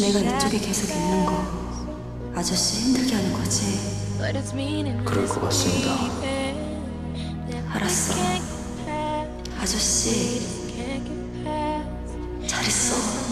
내가 이쪽에 계속 있는 거 아저씨 힘들게 하는 거지? 그럴 것 같습니다. 알았어. 아저씨 잘했어.